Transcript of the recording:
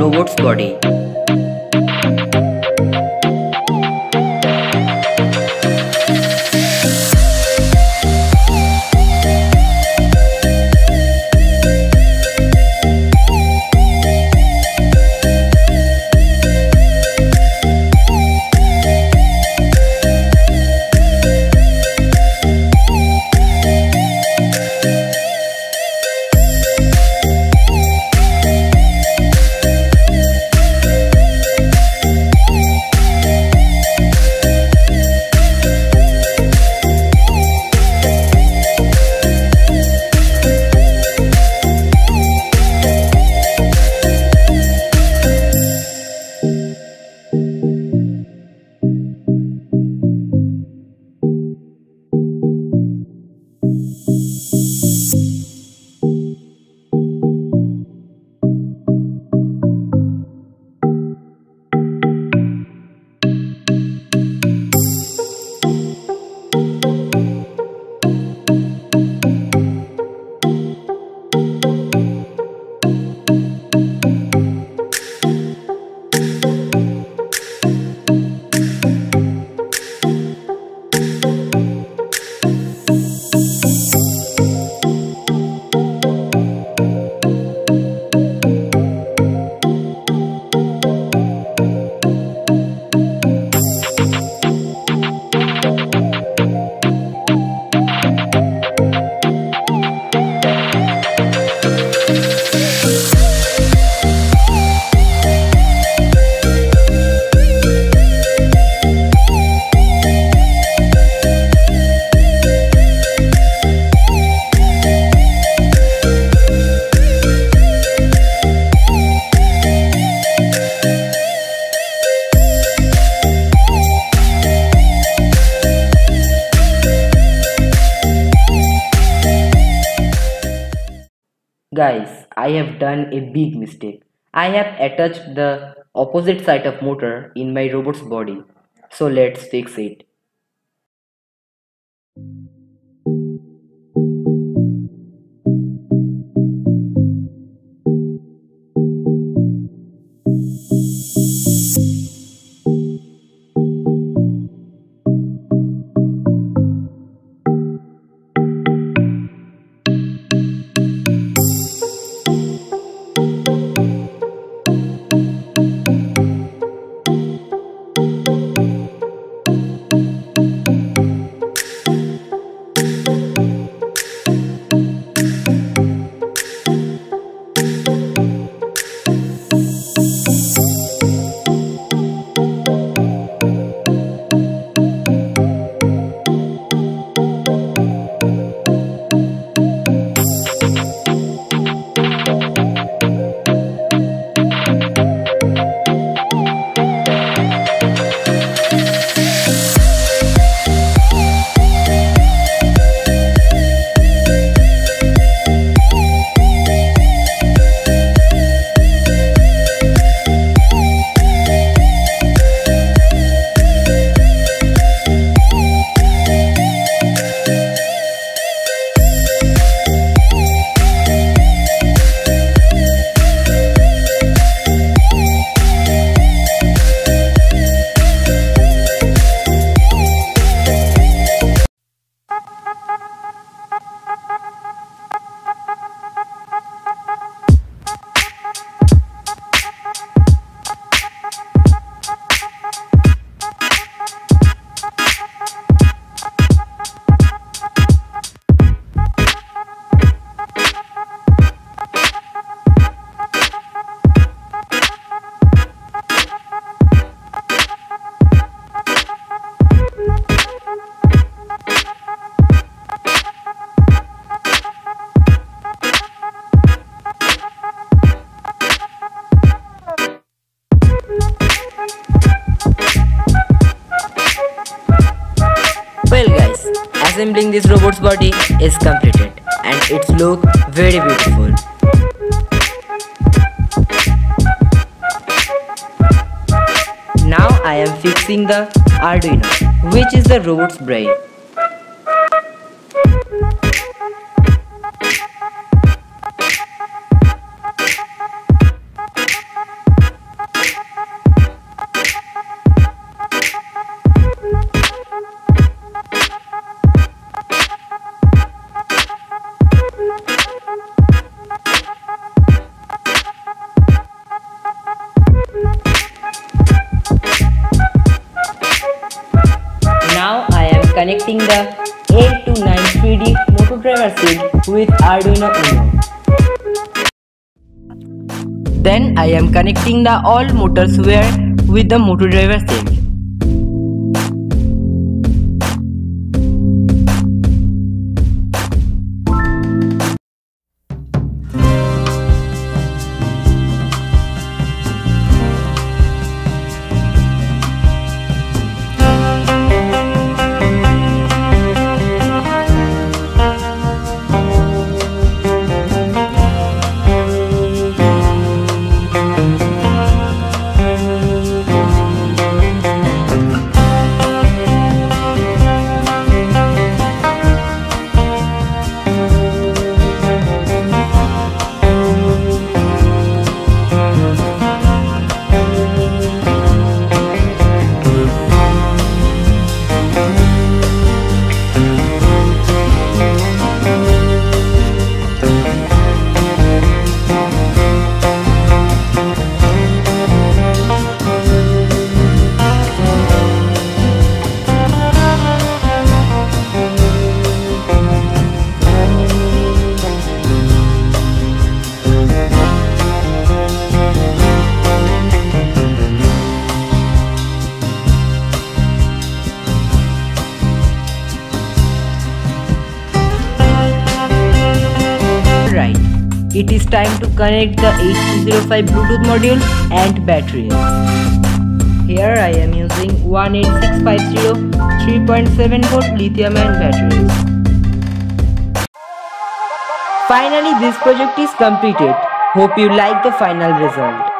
robot's body Guys, I have done a big mistake. I have attached the opposite side of motor in my robot's body. So let's fix it. Assembling this robot's body is completed and its look very beautiful. Now I am fixing the Arduino, which is the robot's brain. Connecting the 8 to 9 3D motor driver seat with Arduino Uno. Then I am connecting the all motors wire with the motor driver seat. Is time to connect the HC-05 Bluetooth module and battery. Here I am using 18650 3.7 volt lithium ion batteries. Finally, this project is completed. Hope you like the final result.